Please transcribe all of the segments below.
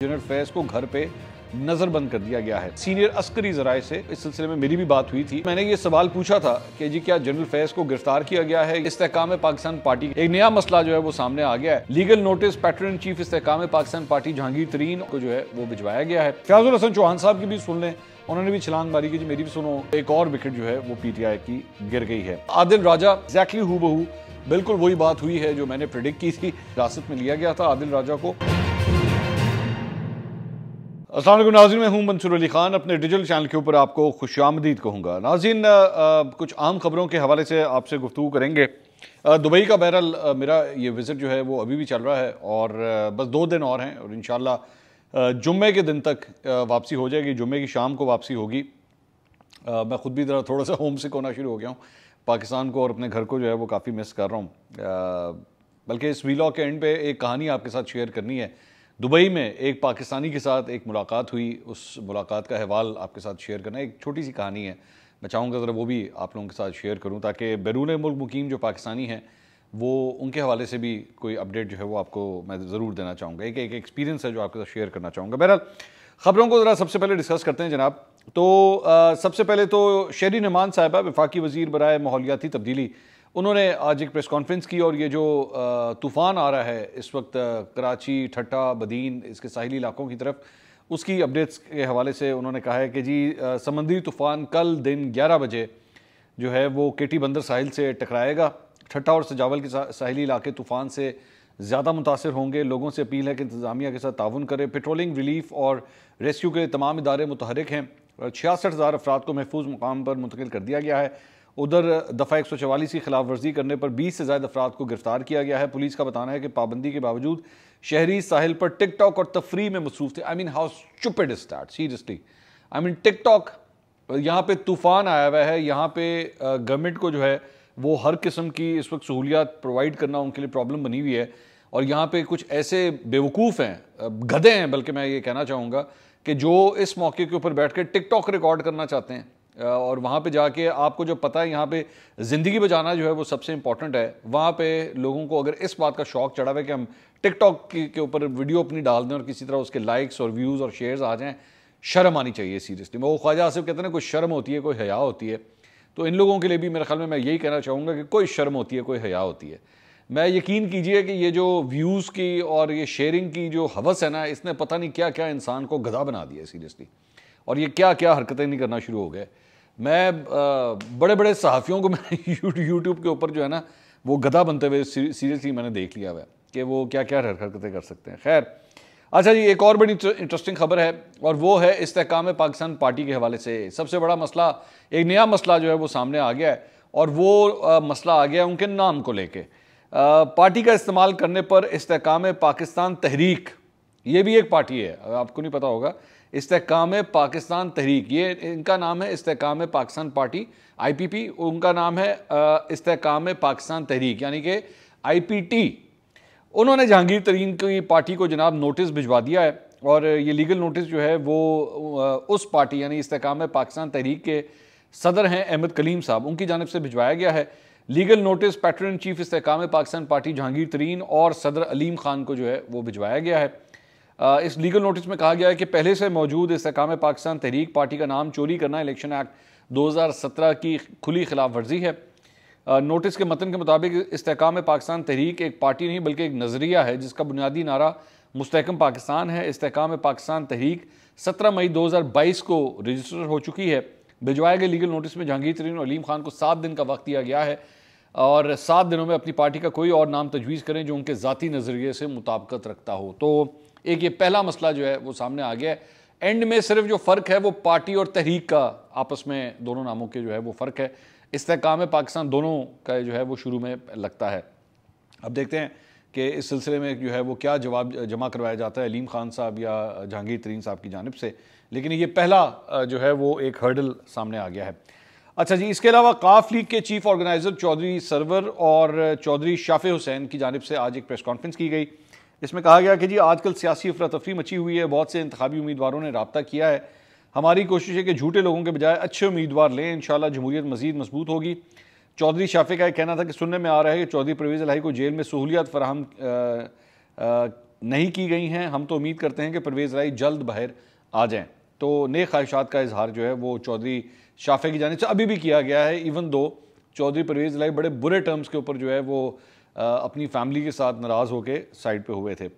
General Faiz को घर पे नजरबंद कर दिया गया है। सीनियर अस्करी जराए से इस सिलसिले में मेरी भी बात हुई थी। मैंने ये सवाल पूछा था कि जी क्या जनरल फैज को गिरफ़्तार किया गया है? इस्तेकाम पाकिस्तान पार्टी, एक नया मसला जो है वो सामने आ गया है। Legal notice patron chief Istehkam Pakistan party Jahangir Tareen को जो है वो भिजवाया गया है। फयाजुल हसन चौहान साहब की भी सुन लें। उन्होंने भी छलांग मारी कि जी मेरी भी सुनो। एक और विकेट जो है वो पीटीआई की गिर गई है। आदिल राजा एग्जैक्टली हु बिल्कुल वही बात हुई है जो मैंने प्रिडिक्ट की थी। हिरासत में लिया गया था आदिल राजा को। असल नाजिन मैं हूँ मंसूर अली खान। अपने डिजिटल चैनल के ऊपर आपको खुश आमदीद कहूँगा नाजिन कुछ आम खबरों के हवाले से आपसे गुफ्तु करेंगे। दुबई का बहरहाल मेरा ये विज़िट जो है, वो अभी भी चल रहा है और बस दो दिन और हैं और इन जुम्मे के दिन तक वापसी हो जाएगी। जुम्मे की शाम को वापसी होगी। मैं ख़ुद भी ज़रा थोड़ा सा होम सिक होना शुरू हो गया हूँ। पाकिस्तान को और अपने घर को जो है, वो काफ़ी मिस कर रहा हूँ। बल्कि इस वीलॉग के एंड पे एक कहानी आपके साथ शेयर करनी है। दुबई में एक पाकिस्तानी के साथ एक मुलाकात हुई। उस मुलाकात का अहवाल आपके साथ शेयर करना एक छोटी सी कहानी है। मैं चाहूँगा ज़रा वो भी आप लोगों के साथ शेयर करूँ ताकि बैरून मुल्क मुकीम जो पाकिस्तानी हैं वो उनके हवाले से भी कोई अपडेट जो है वो आपको मैं ज़रूर देना चाहूँगा। एक एक एक्सपीरियंस है जो आपके साथ शेयर करना चाहूँगा। बहरहाल ख़बरों को ज़रा सबसे पहले डिस्कस करते हैं जनाब। तो आ, सबसे पहले तो शहरी नमान साहबा विफाकी वज़ीर बरए माहौलियाती तब्दीली उन्होंने आज एक प्रेस कॉन्फ्रेंस की और ये जो तूफ़ान आ रहा है, इस वक्त कराची, ठट्टा, बदीन, इसके साहिली इलाकों की तरफ़, उसकी अपडेट्स के हवाले से उन्होंने कहा है कि जी समंदरी तूफ़ान कल दिन 11 बजे जो है वो केटी बंदर साहिल से टकराएगा। ठट्टा और सजावल के साहिली इलाके तूफ़ान से ज़्यादा मुतासर होंगे। लोगों से अपील है कि इंतज़ामिया के साथ ताउन करें। पेट्रोलिंग रिलीफ और रेस्क्यू के तमाम इदारे मुतहरक हैं छियासठ हज़ार अफराद को महफूज मुकाम पर मुंतकिल कर दिया गया है। उधर दफ़ा एक सौ चवालीस की खिलाफ वर्जी करने पर बीस से ज़्यादा अफराद को गिरफ़्तार किया गया है। पुलिस का बताना है कि पाबंदी के बावजूद शहरी साहिल पर टिकटॉक और तफरी में मसरूफ थे। I mean how is that seriously I mean TikTok, यहाँ पे तूफ़ान आया हुआ है। यहाँ पे गवर्नमेंट को जो है, वो हर किस्म की इस वक्त सहूलियात प्रोवाइड करना उनके लिए प्रॉब्लम बनी हुई है। और यहाँ पे कुछ ऐसे बेवकूफ़ हैं गधे हैं, बल्कि मैं ये कहना चाहूँगा कि जो इस मौके के ऊपर बैठ कर टिकटॉक रिकॉर्ड करना चाहते हैं और वहाँ पे जाके आपको जो पता है, यहाँ पे ज़िंदगी बचाना जो है वो सबसे इंपॉर्टेंट है। वहाँ पे लोगों को अगर इस बात का शौक चढ़ा हुआ है कि हम टिकटॉक के ऊपर वीडियो अपनी डाल दें और किसी तरह उसके लाइक्स और व्यूज़ और शेयर्स आ जाएँ, शर्म आनी चाहिए सीरियसली वो ख्वाजा आसिफ कहते हैं कोई शर्म होती है, कोई हया होती है। तो इन लोगों के लिए भी मेरे ख्याल में मैं यही कहना चाहूँगा कि कोई शर्म होती है, कोई हया होती है। मैं यकीन कीजिए कि ये जो व्यूज़ की और ये शेयरिंग की जो हवस है ना, इसने पता नहीं क्या क्या इंसान को गधा बना दिया सीरियसली और ये क्या क्या हरकतें नहीं करना शुरू हो गए। मैं बड़े बड़े सहाफ़ियों को मैं यूट्यूब के ऊपर जो है ना वो गधा बनते हुए सीरियसली मैंने देख लिया हुआ है कि वो क्या क्या हरकतें कर सकते हैं। खैर अच्छा जी एक और बड़ी इंटरेस्टिंग खबर है और वो है इस्तेकाम पाकिस्तान पार्टी के हवाले से। सबसे बड़ा मसला एक नया मसला जो है वो सामने आ गया है और वो आ, मसला आ गया उनके नाम को लेके। पार्टी का इस्तेमाल करने पर इस्तेकाम पाकिस्तान तहरीक ये भी एक पार्टी है आपको नहीं पता होगा इस्तेकाम पाकिस्तान तहरीक। ये इनका नाम है इस्तेकाम पाकिस्तान पार्टी आईपीपी उनका नाम है इस्तेकाम पाकिस्तान तहरीक। यानी कि आईपीटी उन्होंने जहांगीर तरीन की पार्टी को जनाब नोटिस भिजवा दिया है और ये लीगल नोटिस जो है वो उस पार्टी यानी इस्तेकाम पाकिस्तान तहरीक के सदर हैं अहमद कलीम साहब। उनकी जानब से भिजवाया गया है। Legal notice patron chief Istehkam Pakistan party Jahangir Tareen और सदर अलीम खान को जो है वो भिजवाया गया है। इस लीगल नोटिस में कहा गया है कि पहले से मौजूद इस्तेकाम पाकिस्तान तहरीक पार्टी का नाम चोरी करना इलेक्शन एक्ट 2017 की खुली खिलाफ वर्जी है नोटिस के मतन के मुताबिक इस्तेकाम पाकिस्तान तहरीक एक पार्टी नहीं, बल्कि एक नज़रिया है, जिसका बुनियादी नारा मुस्तकम पाकिस्तान है। इस्तेकाम पाकिस्तान तहरीक सत्रह मई दो हज़ार बाईस को रजिस्टर हो चुकी है। भिजवाए गए लीगल नोटिस में जहांगीर तरीन अलीम खान को सात दिन का वक्त दिया गया है और सात दिनों में अपनी पार्टी का कोई और नाम तजवीज़ करें जो उनके ज़ाती नज़रिए से मुताबकत रखता हो। तो एक ये पहला मसला जो है वो सामने आ गया है। एंड में सिर्फ़ जो फ़र्क है वो पार्टी और तहरीक का आपस में दोनों नामों के जो है वो फ़र्क है। इस्तेकाम पाकिस्तान दोनों का जो है वो शुरू में लगता है। अब देखते हैं कि इस सिलसिले में जो है वो क्या जवाब जमा करवाया जाता है अलीम खान साहब या जहांगीर तरीन साहब की जानब से। लेकिन ये पहला जो है वो एक हर्डल सामने आ गया है। अच्छा जी, इसके अलावा काफ लीग के चीफ ऑर्गेनाइज़र चौधरी सरवर और चौधरी शाफे हुसैन की जानब से आज एक प्रेस कॉन्फ्रेंस की गई। इसमें कहा गया कि जी, आजकल सियासी अफरा तफरी मची हुई है, बहुत से इंतबी उम्मीदवारों ने रबता किया है। हमारी कोशिश है कि झूठे लोगों के बजाय अच्छे उम्मीदवार लें इन जमहूरियत मजीद मज़बूत होगी। चौधरी शाफे का कहना था कि सुनने में आ रहा है कि चौधरी परवेज़ लाई को जेल में सहूलियात फराहम नहीं की गई हैं। हम तो उम्मीद करते हैं कि परवेज़ राय जल्द बाहर आ जाएँ। तो नए ख्वाहिशात का इजहार जो है, वो चौधरी शाफे की जाने से अभी भी किया गया है। इवन दो, चौधरी परवेज़ लाई बड़े बुरे टर्म्स के ऊपर जो है, वो अपनी फैमिली के साथ नाराज़ होकर साइड पर हुए थे।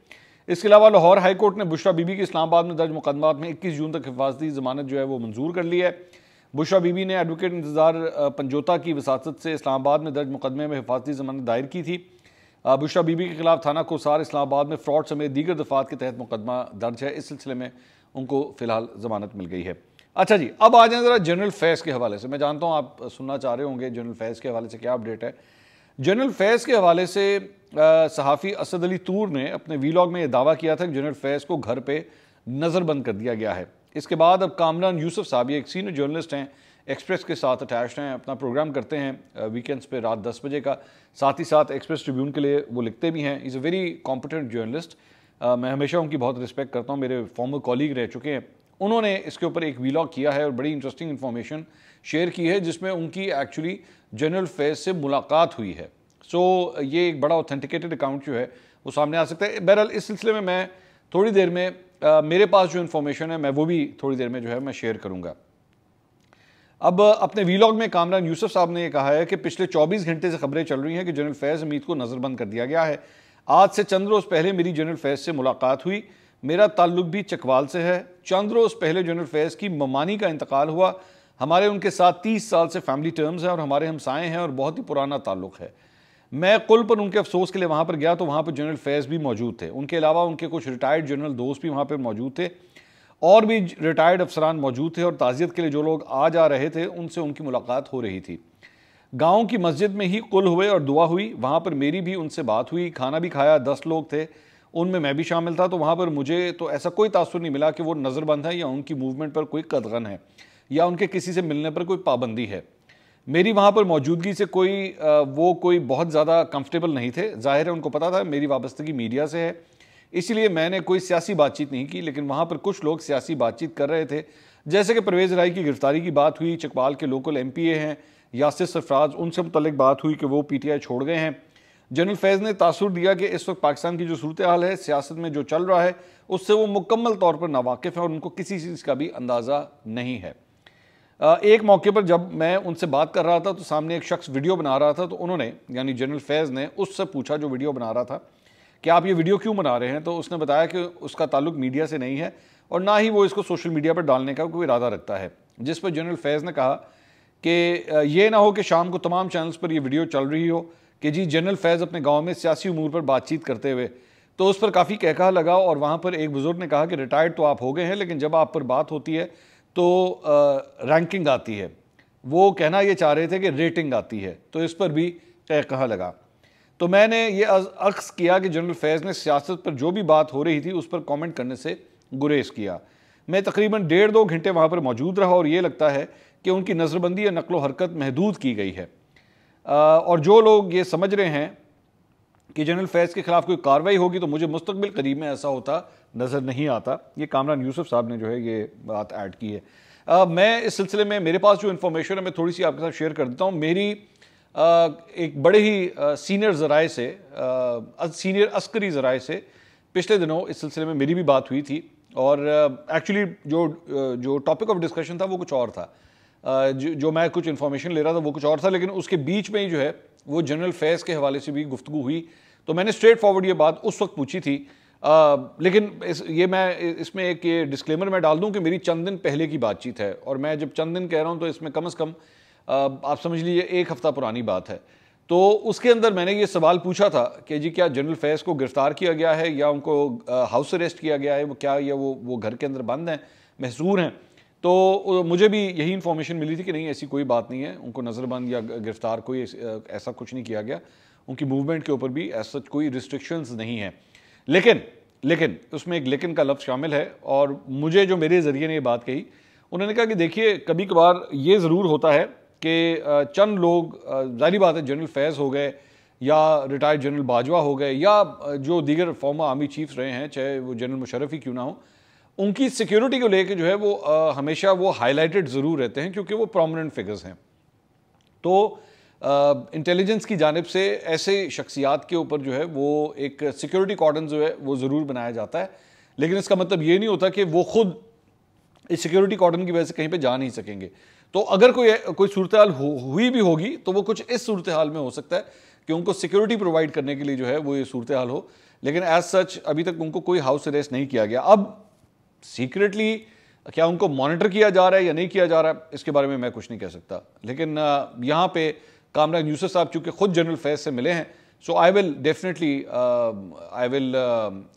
इसके अलावा लाहौर हाई कोर्ट ने बुशरा बीबी के इस्लामाबाद में दर्ज मुकदमात में 21 जून तक हिफाजती जमानत जो है वो मंजूर कर ली है। बुशरा बीबी ने एडवोकेट इंतज़ार पंजोता की वसात से इस्लामाबाद में दर्ज मुकदमे में हिफाजती जमानत दायर की थी। बुशरा बीबी के खिलाफ थाना कोसार इस्लामाबाद में फ्रॉड समेत दीगर दफात के तहत मुकदमा दर्ज है। इस सिलसिले में उनको फ़िलहाल जमानत मिल गई है। अच्छा जी, अब आ जाए ज़रा जनरल फैज़ के हवाले से। मैं जानता हूँ आप सुनना चाह रहे होंगे जनरल फैज़ के हवाले से क्या अपडेट है। जनरल फैज़ के हवाले से सहाफ़ी असद अली तूर ने अपने वीलॉग में यह दावा किया था कि जनरल फैज़ को घर पर नज़रबंद कर दिया गया है। इसके बाद अब कामरान यूसुफ साहब एक सीनियर जर्नलिस्ट हैं एक्सप्रेस के साथ अटैच हैं, अपना प्रोग्राम करते हैं वीकेंड्स पे रात दस बजे का। साथ ही साथ एक्सप्रेस ट्रिब्यून के लिए वो लिखते भी हैं। Is a very competent journalist मैं हमेशा उनकी बहुत रिस्पेक्ट करता हूँ। मेरे फॉर्मर कॉलीग रह चुके हैं। उन्होंने इसके ऊपर एक वीलॉग किया है और बड़ी इंटरेस्टिंग इन्फॉर्मेशन शेयर की है, जिसमें उनकी एक्चुअली जनरल फ़ेज़ से मुलाकात हुई है। सो so, ये एक बड़ा ऑथेंटिकेटेड अकाउंट जो है वो सामने आ सकता है। बहरहाल इस सिलसिले में मैं थोड़ी देर में आ, मेरे पास जो इन्फॉर्मेशन है मैं वो भी थोड़ी देर में जो है मैं शेयर करूँगा। अब अपने वीलॉग में कामरान यूसुफ साहब ने यह कहा है कि पिछले 24 घंटे से खबरें चल रही हैं कि जनरल फैज़ हमीद को नज़रबंद कर दिया गया है। आज से चंद रोज़ पहले मेरी जनरल फैज़ से मुलाकात हुई। मेरा ताल्लुक भी चकवाल से है। चंद रोज़ पहले जनरल फैज़ की ममानी का इंतकाल हुआ। हमारे उनके साथ तीस साल से फैमिली टर्म्स हैं और हमारे हमसाए हैं और बहुत ही पुराना ताल्लुक है। मैं कुल पर उनके अफसोस के लिए वहाँ पर गया तो वहाँ पर जनरल फैज़ भी मौजूद थे। उनके अलावा उनके कुछ रिटायर्ड जनरल दोस्त भी वहाँ पर मौजूद थे। और भी रिटायर्ड अफसरान मौजूद थे और ताज़ियत के लिए जो लोग आ जा रहे थे, उनसे उनकी मुलाकात हो रही थी। गाँव की मस्जिद में ही कुल हुए और दुआ हुई। वहाँ पर मेरी भी उनसे बात हुई, खाना भी खाया, दस लोग थे। उनमें मैं भी शामिल था तो वहाँ पर मुझे तो ऐसा कोई तासर नहीं मिला कि वो नज़रबंद है या उनकी मूवमेंट पर कोई कदगन है। या उनके किसी से मिलने पर कोई पाबंदी है। मेरी वहाँ पर मौजूदगी से कोई वो कोई बहुत ज़्यादा कंफर्टेबल नहीं थे। ज़ाहिर है उनको पता था, मेरी वाबस्तगी मीडिया से है। इसलिए मैंने कोई सियासी बातचीत नहीं की, लेकिन वहाँ पर कुछ लोग सियासी बातचीत कर रहे थे। जैसे कि परवेज़ राय की गिरफ्तारी की बात हुई चकवाल के लोकल एम पी ए हैं, यासिर सरफराज, उनसे मुतल बात हुई कि वो पी टी आई छोड़ गए हैं। जनरल फैज़ ने तासर दिया कि इस वक्त पाकिस्तान की जो सूरत हाल है, सियासत में जो चल रहा है, उससे वो मुकम्मल तौर पर नावाकिफ़ है और उनको किसी चीज़ का भी अंदाज़ा नहीं है। एक मौके पर जब मैं उनसे बात कर रहा था तो सामने एक शख्स वीडियो बना रहा था तो उन्होंने, यानी जनरल फैज़ ने उससे पूछा जो वीडियो बना रहा था, कि आप ये वीडियो क्यों बना रहे हैं? तो उसने बताया कि उसका ताल्लुक मीडिया से नहीं है और ना ही वो इसको सोशल मीडिया पर डालने का कोई इरादा रखता है। जिस पर जनरल फैज़ ने कहा कि ये ना हो कि शाम को तमाम चैनल्स पर यह वीडियो चल रही हो, कि जी जनरल फैज़ अपने गाँव में सियासी उमूर पर बातचीत करते हुए तो उस पर काफ़ी कहका लगा और वहाँ पर एक बुज़ुर्ग ने कहा कि रिटायर्ड तो आप हो गए हैं, लेकिन जब आप पर बात होती है तो रैंकिंग आती है। वो कहना ये चाह रहे थे कि रेटिंग आती है। तो इस पर भी कहका लगा? तो मैंने ये अक्स किया कि जनरल फैज़ ने सियासत पर जो भी बात हो रही थी, उस पर कॉमेंट करने से गुरेज किया। मैं तकरीबन डेढ़ दो घंटे वहाँ पर मौजूद रहा और ये लगता है कि उनकी नज़रबंदी या नकलो हरकत महदूद की गई है। और जो लोग ये समझ रहे हैं कि जनरल फैज़ के खिलाफ कोई कार्रवाई होगी तो मुझे मुस्तबिल करीब में ऐसा होता नज़र नहीं आता। ये कामरान यूसुफ साहब ने जो है ये बात ऐड की है। आ, मैं इस सिलसिले में मेरे पास जो इन्फॉर्मेशन है मैं थोड़ी सी आपके साथ शेयर कर देता हूँ। मेरी आ, एक बड़े ही आ, सीनियर ज़राए से सीनियर अस्करी ज़राए से पिछले दिनों इस सिलसिले में मेरी भी बात हुई थी और एक्चुअली जो जो टॉपिक ऑफ़ डिस्कशन था वो कुछ और था। जो, जो मैं कुछ इन्फॉर्मेशन ले रहा था वो कुछ और था लेकिन उसके बीच में ही जो है वो जनरल फैज़ के हवाले से भी गुफ्तु हुई। तो मैंने स्ट्रेट फॉरवर्ड ये बात उस वक्त पूछी थी। आ, लेकिन इस, ये मैं इसमें एक ये डिस्क्लेमर मैं डाल दूँ कि मेरी चंद दिन पहले की बातचीत है और मैं जब चंद दिन कह रहा हूँ तो इसमें कम अज़ कम आ, आप समझ लीजिए एक हफ़्ता पुरानी बात है। तो उसके अंदर मैंने ये सवाल पूछा था कि जी क्या जनरल फैज़ को गिरफ़्तार किया गया है या उनको हाउस अरेस्ट किया गया है? वो क्या या वो वो घर के अंदर बंद हैं? महसूर हैं। तो मुझे भी यही इन्फॉर्मेशन मिली थी कि नहीं, ऐसी कोई बात नहीं है। उनको नज़रबंद या गिरफ़्तार कोई, ऐसा कुछ नहीं किया गया। उनकी मूवमेंट के ऊपर भी ऐसा कोई रिस्ट्रिक्शंस नहीं है। लेकिन लेकिन, उसमें एक लेकिन का लफ्ज़ शामिल है और मुझे जो मेरे ज़रिए ने ये बात कही, उन्होंने कहा कि देखिए कभी कभार ये ज़रूर होता है कि चंद लोग जारी बात है, जनरल फैज़ हो गए या रिटायर्ड जनरल बाजवा हो गए या जो दीगर फॉर्मर आर्मी चीफ्स रहे हैं, चाहे वो जनरल मुशरफ ही क्यों ना हो उनकी सिक्योरिटी को लेकर जो है वो आ, हमेशा वो हाईलाइटेड ज़रूर रहते हैं क्योंकि वो प्रोमिनेंट फिगर्स हैं। तो इंटेलिजेंस की जानब से ऐसे शख्सियात के ऊपर जो है वो एक सिक्योरिटी कॉर्डन जो है वो ज़रूर बनाया जाता है। लेकिन इसका मतलब ये नहीं होता कि वो खुद इस सिक्योरिटी कॉर्डन की वजह से कहीं पे जा नहीं सकेंगे। तो अगर कोई कोई सूरत हाल हो, हुई भी होगी तो वो कुछ इस सूरत हाल में हो सकता है कि उनको सिक्योरिटी प्रोवाइड करने के लिए जो है वो ये सूरत हाल हो। लेकिन एज सच अभी तक उनको कोई हाउस अरेस्ट नहीं किया गया। अब सीक्रेटली क्या उनको मॉनिटर किया जा रहा है या नहीं किया जा रहा है, इसके बारे में मैं कुछ नहीं कह सकता। लेकिन यहाँ पे कामरान यूसुफ साहब चूँकि खुद जनरल फैज से मिले हैं so I will definitely I will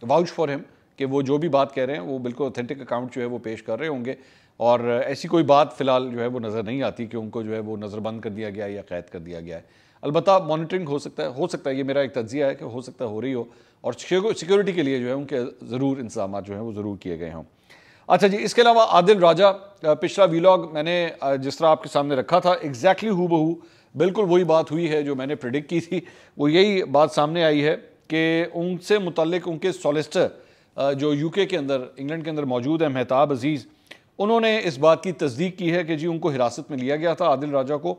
vouch for him कि वो जो भी बात कह रहे हैं, वो बिल्कुल ऑथेंटिक अकाउंट जो है वो पेश कर रहे होंगे। और ऐसी कोई बात फ़िलहाल जो है वो नज़र नहीं आती कि उनको जो है वो नज़रबंद कर दिया गया या कैद कर दिया गया है। अलबत् मॉनिटरिंग हो सकता है, हो सकता है, ये मेरा एक तजिया है कि हो सकता है हो रही हो, और सिक्योरिटी के लिए जो है उनके ज़रूर इंतज़ाम जो हैं वो ज़रूर किए गए हों। अच्छा जी, इसके अलावा आदिल राजा पिछला वीलॉग मैंने जिस तरह आपके सामने रखा था एग्जैक्टली हु बहू बिल्कुल वही बात हुई है जो मैंने प्रिडिक्ट की थी। वो यही बात सामने आई है कि उनसे मुतलक उनके सॉलिस्टर जो यूके के अंदर इंग्लैंड के अंदर मौजूद है, मेहताब अज़ीज़, उन्होंने इस बात की तस्दीक की है कि जी उनको हिरासत में लिया गया था आदिल राजा को।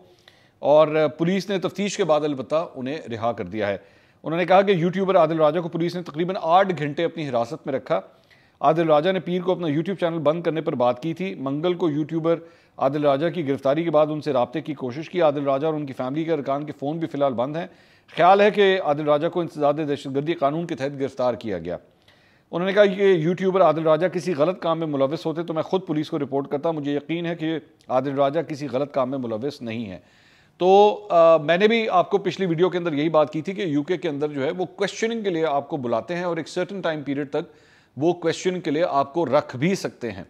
और पुलिस ने तफ्तीश के बाद अलबत्ता उन्हें रिहा कर दिया है। उन्होंने कहा कि यूट्यूबर आदिल राजा को पुलिस ने तकरीबन आठ घंटे अपनी हिरासत में रखा। आदिल राजा ने पीर को अपना यूट्यूब चैनल बंद करने पर बात की थी। मंगल को यूट्यूबर आदिल राजा की गिरफ्तारी के बाद उनसे रबते की कोशिश की। आदिल राजा और उनकी फैमिली के अरकान के फ़ोन भी फ़िलहाल बंद हैं। ख्याल है कि आदिल राजा को इंतजाद दहशतगर्दी कानून के तहत गिरफ़्तार किया गया। उन्होंने कहा कि यूट्यूबर आदिल राजा किसी गलत काम में मुलविस होते तो मैं खुद पुलिस को रिपोर्ट करता। मुझे यकीन है कि आदिल राजा किसी गलत काम में मुलविस नहीं है। तो आ, मैंने भी आपको पिछली वीडियो के अंदर यही बात की थी कि यूके के अंदर जो है वो क्वेश्चनिंग के लिए आपको बुलाते हैं और एक सर्टन टाइम पीरियड तक वो क्वेश्चन के लिए आपको रख भी सकते हैं।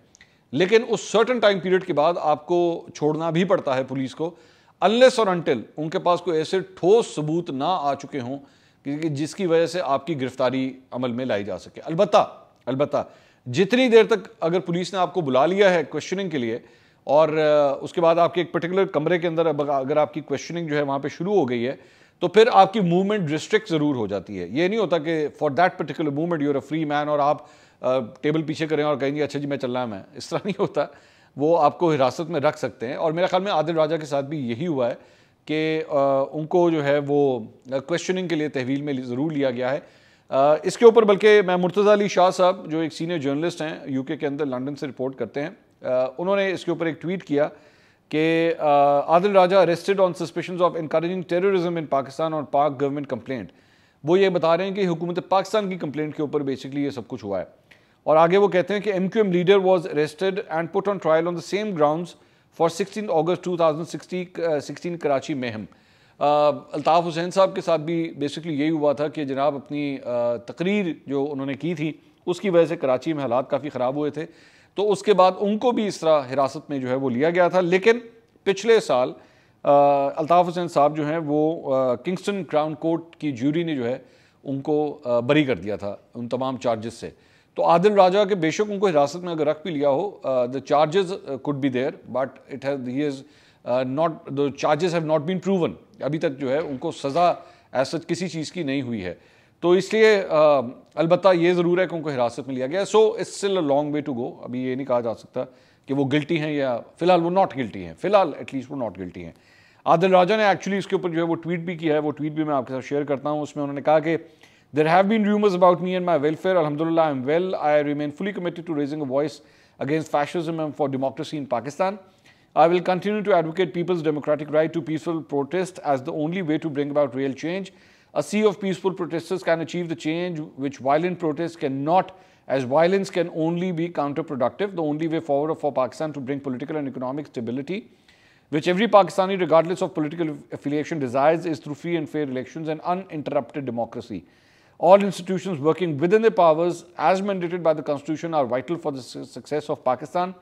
लेकिन उस सर्टन टाइम पीरियड के बाद आपको छोड़ना भी पड़ता है पुलिस को अनलेस और अनटिल उनके पास कोई ऐसे ठोस सबूत ना आ चुके हों कि जिसकी वजह से आपकी गिरफ्तारी अमल में लाई जा सके। अलबत्ता अलबत्ता जितनी देर तक अगर पुलिस ने आपको बुला लिया है क्वेश्चनिंग के लिए और उसके बाद आपके एक पर्टिकुलर कमरे के अंदर अगर आपकी क्वेश्चनिंग जो है वहाँ पे शुरू हो गई है तो फिर आपकी मूवमेंट रिस्ट्रिक्ट ज़रूर हो जाती है। ये नहीं होता कि for that particular movement you're a free man और आप टेबल पीछे करें और कहेंगे अच्छा जी, मैं चल रहा मैं। इस तरह नहीं होता। वो आपको हिरासत में रख सकते हैं। और मेरे ख्याल में आदिल राजा के साथ भी यही हुआ है कि उनको जो है वो क्वेश्चनिंग के लिए तहवील में ज़रूर लिया गया है। इसके ऊपर बल्कि मैं मुर्तज़ा अली शाह साहब, जो एक सीनियर जर्नलिस्ट हैं यूके के अंदर लंदन से रिपोर्ट करते हैं। उन्होंने इसके ऊपर एक ट्वीट किया कि Adil Raja arrested on suspicion of encouraging terrorism in Pakistan और पाक गवर्नमेंट कंप्लेंट वो ये बता रहे हैं कि हुकूमत पाकिस्तान की कंप्लेंट के ऊपर बेसिकली ये सब कुछ हुआ है। और आगे वो कहते हैं कि M Q M leader was arrested and put on trial on the same ground for sixteen August two thousand sixteen Karachi mayhem Altaf Hussain साहब के साथ भी बेसिकली यही हुआ था कि जनाब अपनी तकरीर जो उन्होंने की थी, उसकी वजह से कराची में हालात काफ़ी ख़राब हुए थे। तो उसके बाद उनको भी इस तरह हिरासत में जो है वो लिया गया था। लेकिन पिछले साल अल्ताफ़ हुसैन साहब जो हैं वो किंगस्टन क्राउन कोर्ट की ज्यूरी ने जो है उनको बरी कर दिया था उन तमाम चार्जेस से। तो आदिल राजा के बेशक उनको हिरासत में अगर रख भी लिया हो the charges could be there but it has he is not the charges have not been proven अभी तक जो है उनको सज़ा ऐसा किसी चीज़ की नहीं हुई है। तो इसलिए अलबत् ये ज़रूर है कि उनको हिरासत में लिया गया so it's still a long way to go अभी ये नहीं कहा जा सकता कि वो गिल्टी हैं या फ़िलहाल वो नॉट गिल्टी हैं। फ़िलहाल एटलीस्ट वो नॉट गिल्टी हैं। आदिल राजा ने एक्चुअली इसके ऊपर जो है वो ट्वीट भी किया है। वो ट्वीट भी मैं आपके साथ शेयर करता हूँ। उसमें उन्होंने कहा कि there have been rumours about me and my welfare अलहमदिल्ला I am well I remain fully committed to raising a voice against fascism and for democracy in Pakistan I will continue to advocate people's democratic right to peaceful protest as the only way to bring about real change. A sea of peaceful protesters can achieve the change which violent protests cannot as violence can only be counterproductive. The only way forward for Pakistan to bring political and economic stability, which every Pakistani, regardless of political affiliation, desires, is through free and fair elections and uninterrupted democracy. All institutions working within their powers, as mandated by the Constitution, are vital for the success of Pakistan.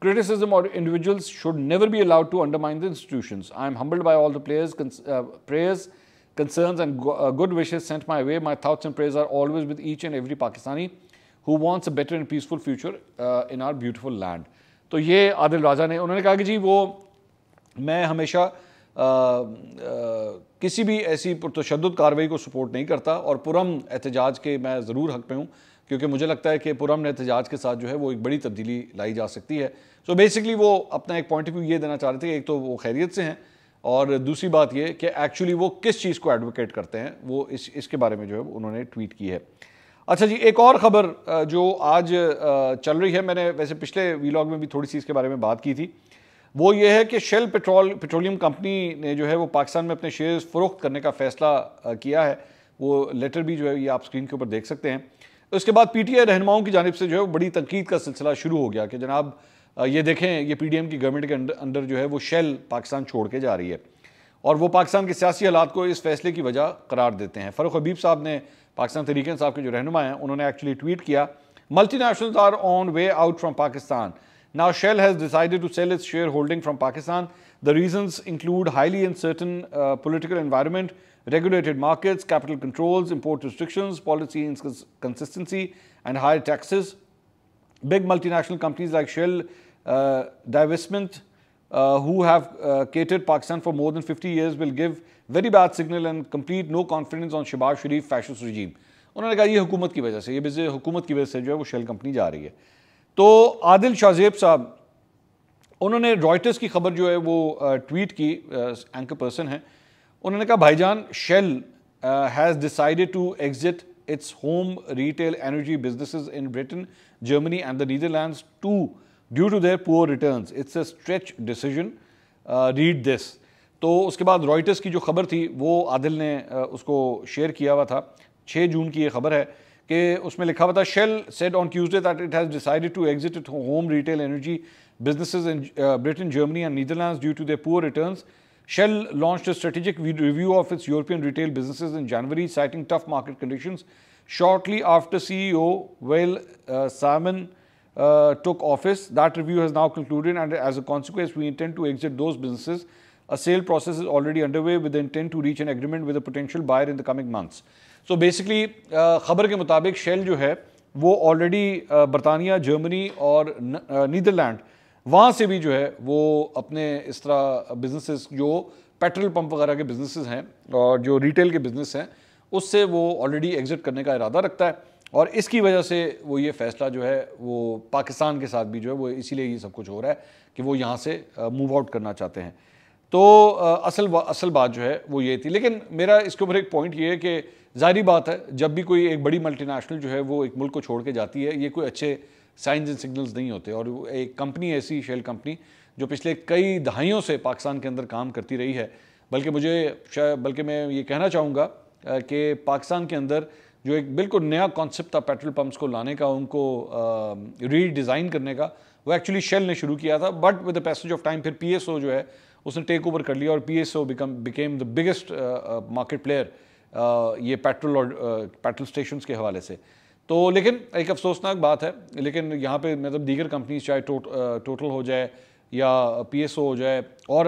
Criticism or individuals should never be allowed to undermine the institutions. I am humbled by all the players, uh, prayers, concerns, and go, uh, good wishes sent my way. My thoughts and prayers are always with each and every Pakistani who wants a better and peaceful future in our beautiful land तो ये आदिल राजा ने उन्होंने कहा कि जी वो मैं हमेशा आ, आ, किसी भी ऐसी तशद कार्रवाई को सपोर्ट नहीं करता और पुरम एहतजाज के मैं ज़रूर हक पे हूँ क्योंकि मुझे लगता है कि पुरम एहतजाज के साथ जो है वो एक बड़ी तब्दीली लाई जा सकती है सो so बेसिकली वो अपना एक पॉइंट ऑफ़ व्यू ये देना चाह रहे थे एक तो वो खैरियत से हैं और दूसरी बात ये कि एक्चुअली वो किस चीज़ को एडवोकेट करते हैं, वो इस, इसके बारे में जो है उन्होंने ट्वीट की है। अच्छा जी, एक और ख़बर जो आज चल रही है, मैंने वैसे पिछले वीलॉग में भी थोड़ी सी इसके बारे में बात की थी। वो ये है कि शेल पेट्रोल पेट्रोलियम कंपनी ने जो है वो पाकिस्तान में अपने शेयर्स फ़रोख्त करने का फ़ैसला किया है। वो लेटर भी जो है ये आप स्क्रीन के ऊपर देख सकते हैं। उसके बाद पीटीआई रहनुमाओं की जानब से जो है बड़ी तनकीद का सिलसिला शुरू हो गया कि जनाब ये देखें ये पीडीएम की गवर्नमेंट के अंदर जो है वो शेल पाकिस्तान छोड़ के जा रही है। और वो पाकिस्तान के सियासी हालात को इस फैसले की वजह करार देते हैं। फ़रूख हबीब साहब ने पाकिस्तान तरीके साहब के जो रहनुमा हैं उन्होंने एक्चुअली ट्वीट किया multinational are on way out from Pakistan now Shell has decided to sell its shareholding from Pakistan the reasons include highly uncertain political environment regulated markets, capital controls, import restrictions, policy inconsistency, and higher taxes. Big multinational companies like Shell, uh, divestment, uh, who have uh, catered Pakistan for more than 50 years, will give very bad signal and complete no confidence on Shehbaz Sharif fascist regime. उन्होंने कहा ये हुकूमत की वजह से ये वजह हुकूमत की वजह से जो है वो शेल कंपनी जा रही है तो आदिल शाहजेब साहब उन्होंने रॉयटर्स की खबर जो है वो ट्वीट की एंकर पर्सन है उन्होंने कहा भाईजान Shell has decided to exit its home retail energy businesses in Britain Germany and the Netherlands too due to their poor returns. It's a stretch decision. Uh, read this. तो उसके बाद Reuters की जो खबर थी वो आदिल ने uh, उसको शेयर किया हुआ था 6 जून की ये खबर है कि उसमें लिखा हुआ था Shell said on Tuesday that it has decided to exit it home retail energy businesses in Britain Germany and Netherlands due to the poor returns Shell launched strategic review of its European retail businesses in January citing tough market condition Shortly after CEO Wael uh, Simon uh, took office, that review has now concluded, and as a consequence, we intend to exit those businesses. A sale process is already underway with the intent to reach an agreement with a potential buyer in the coming months. So basically, uh, खबर के मुताबिक shell जो है वो already बरतानिया Germany और Netherlands वहाँ से भी जो है वो अपने इस तरह बिजनेसेस जो पेट्रोल पंप वगैरह के बिजनेसेस हैं और जो रिटेल के बिज़नेस हैं उससे वो ऑलरेडी एग्जिट करने का इरादा रखता है और इसकी वजह से वो ये फैसला जो है वो पाकिस्तान के साथ भी जो है वो इसीलिए ये सब कुछ हो रहा है कि वो यहाँ से मूव आउट करना चाहते हैं। तो असल बा, असल बात जो है वो ये थी। लेकिन मेरा इसके ऊपर एक पॉइंट ये है कि जारी बात है जब भी कोई एक बड़ी मल्टीनेशनल जो है वो एक मुल्क को छोड़ के जाती है ये कोई अच्छे साइंस एंड सिग्नल्स नहीं होते। और एक कंपनी ऐसी शेल कंपनी जो पिछले कई दहाइयों से पाकिस्तान के अंदर काम करती रही है बल्कि मुझे बल्कि मैं ये कहना चाहूँगा कि पाकिस्तान के अंदर जो एक बिल्कुल नया कॉन्सेप्ट था पेट्रोल पम्प्स को लाने का उनको रीडिज़ाइन करने का वो एक्चुअली शेल ने शुरू किया था but with the passage of time फिर पीएसओ जो है उसने टेक ओवर कर लिया और P S O become became the biggest market player ये पेट्रोल और पेट्रोल स्टेशन के हवाले से। तो लेकिन एक अफसोसनाक बात है लेकिन यहाँ पे मतलब दीगर कंपनीज़ चाहे टोट, टोटल हो जाए या पी एस ओ हो जाए और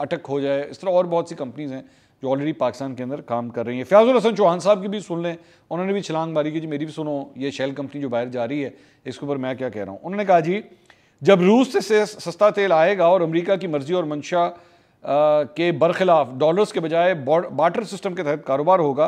अटक हो जाए इस तरह और बहुत सी कंपनीज़ हैं जो ऑलरेडी पाकिस्तान के अंदर काम कर रही हैं। फयाजुल हसन चौहान साहब की भी सुन लें। उन्होंने भी छलांग मारी कि जी। मेरी भी सुनो, ये शेल कंपनी जो बाहर जा रही है, इसके ऊपर मैं क्या कह रहा हूँ? उन्होंने कहा जी, जब रूस से सस्ता तेल आएगा और अमरीका की मर्ज़ी और मंशा के बरखिलाफ डॉलर्स के बजाय बाटर सिस्टम के तहत कारोबार होगा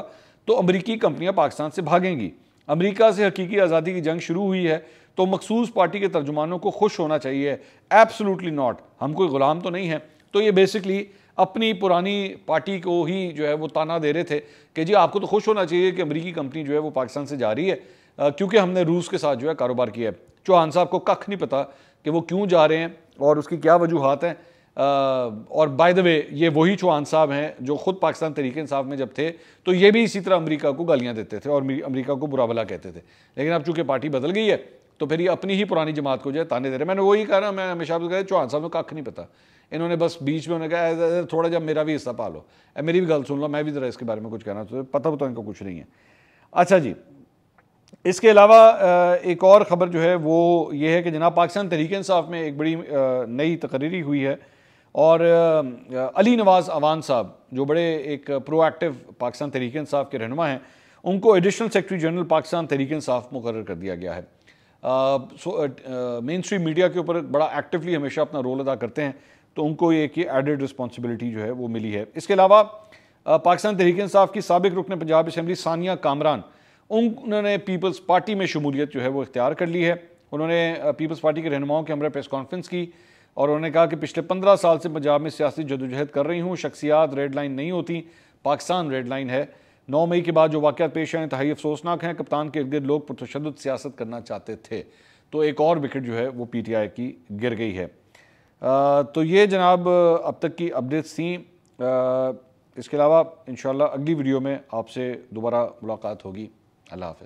तो अमरीकी कंपनियाँ पाकिस्तान से भागेंगी। अमरीका से हकीकी आज़ादी की जंग शुरू हुई है तो मखसूस पार्टी के तर्जुमानों को खुश होना चाहिए। एब्सोलूटली नॉट हम कोई ग़ुलाम तो नहीं है। तो ये बेसिकली अपनी पुरानी पार्टी को ही जो है वो ताना दे रहे थे कि जी, आपको तो खुश होना चाहिए कि अमरीकी कंपनी जो है वो पाकिस्तान से जा रही है क्योंकि हमने रूस के साथ जो है कारोबार किया है। चौहान साहब को कख नहीं पता कि वो क्यों जा रहे हैं और उसकी क्या वजूहत हैं। और बाय द वे ये वही चौहान साहब हैं जो खुद पाकिस्तान तरीके इंसाफ में जब थे तो ये भी इसी तरह अमेरिका को गालियाँ देते थे और अमेरिका को बुरा भला कहते थे। लेकिन अब चूँकि पार्टी बदल गई है तो फिर ये अपनी ही पुरानी जमात को जो है ताने दे रहे मैंने वही कहा ना, मैं हमेशा कहा चौहान साहब को कख नहीं पता। इन्होंने बस बीच में उन्होंने कहा थोड़ा जब मेरा भी हिस्सा पालो। मेरी भी गल सुन लो, मैं भी ज़रा इसके बारे में कुछ कहना तो पता तो इनको कुछ नहीं है। अच्छा जी, इसके अलावा एक और ख़बर जो है, वो ये है कि जनाब पाकिस्तान तरीके इंसाफ में एक बड़ी नई तकरीरी हुई है और अली नवाज़ अवान साहब, जो बड़े एक प्रोएक्टिव पाकिस्तान तरीके इंसाफ के रहनमा हैं, उनको एडिशनल सेक्रेटरी जनरल पाकिस्तान तरीके इंसाफ मुकर कर दिया गया है। मेन स्ट्रीम मीडिया के ऊपर बड़ा एक्टिवली हमेशा अपना रोल अदा करते हैं। तो उनको एक ही एडेड रिस्पॉन्सिबिलिटी जो है वो मिली है। इसके अलावा पाकिस्तान तहरीक इंसाफ की सबक रुकन पंजाब असम्बली सानिया कामरान उन्होंने पीपल्स पार्टी में शमूलियत जो है वो इख्तियार कर ली है। उन्होंने पीपल्स पार्टी के रहनुमाओं के हमरा प्रेस कॉन्फ्रेंस की और उन्होंने कहा कि पिछले पंद्रह साल से पंजाब में सियासी जदोजहद कर रही हूँ, शख्सियात रेड लाइन नहीं होती, पाकिस्तान रेड लाइन है। नौ मई के बाद जो वाक़ पेश आए इंतहाई अफसोसनाक हैं, कप्तान के इर्द लोग पुरतशद सियासत करना चाहते थे। तो एक और विकेट जो है वो पी टी आई की गिर गई है। तो ये जनाब, अब तक की अपडेट्स थी। इसके अलावा इन अगली वीडियो में आपसे दोबारा मुलाकात होगी। अल्लाह हाफ़